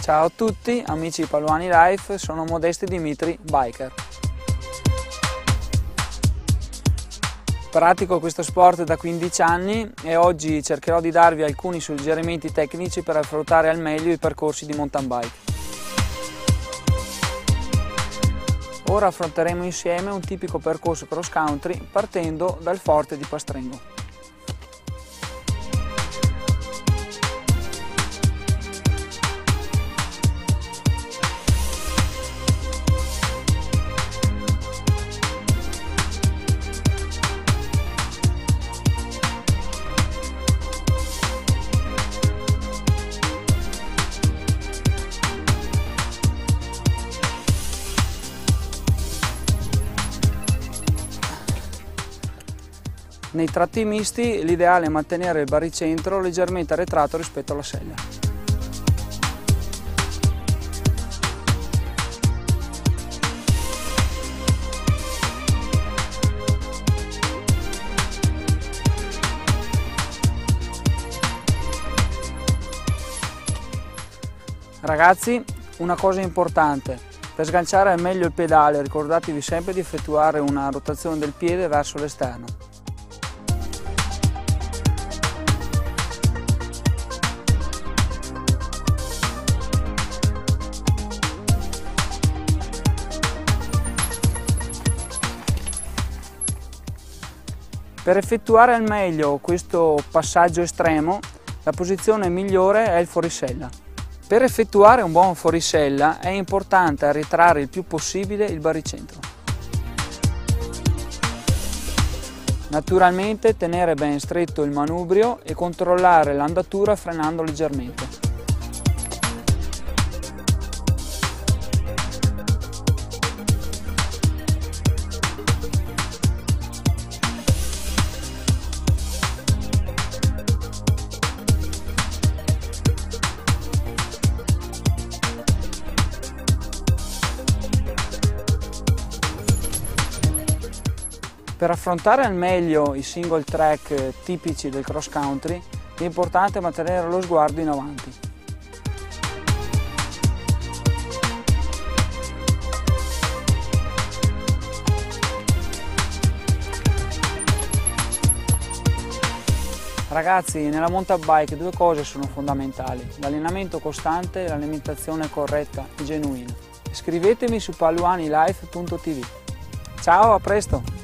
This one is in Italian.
Ciao a tutti, amici di Paluani Life, sono Modesti Dimitri, biker. Pratico questo sport da 15 anni e oggi cercherò di darvi alcuni suggerimenti tecnici per affrontare al meglio i percorsi di mountain bike. Ora affronteremo insieme un tipico percorso cross country partendo dal forte di Pastrengo. Nei tratti misti l'ideale è mantenere il baricentro leggermente arretrato rispetto alla sella. Ragazzi, una cosa importante, per sganciare al meglio il pedale ricordatevi sempre di effettuare una rotazione del piede verso l'esterno. Per effettuare al meglio questo passaggio estremo, la posizione migliore è il fuorisella. Per effettuare un buon fuorisella è importante arretrare il più possibile il baricentro. Naturalmente tenere ben stretto il manubrio e controllare l'andatura frenando leggermente. Per affrontare al meglio i single track tipici del cross country è importante mantenere lo sguardo in avanti. Ragazzi, nella mountain bike due cose sono fondamentali, l'allenamento costante e l'alimentazione corretta e genuina. Iscrivetemi su paluanilife.tv. Ciao, a presto!